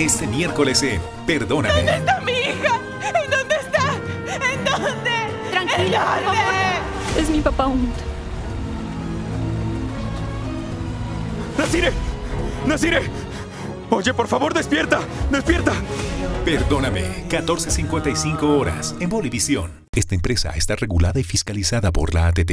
Este miércoles en Perdóname. ¿Dónde está mi hija? ¿En dónde está? ¿En dónde? Tranquila, ¿En. Es mi papá un ¡Nasire! ¡Nasire! Oye, por favor, despierta. ¡Despierta! Perdóname, 14.55 horas en Bolivisión. Esta empresa está regulada y fiscalizada por la ATT.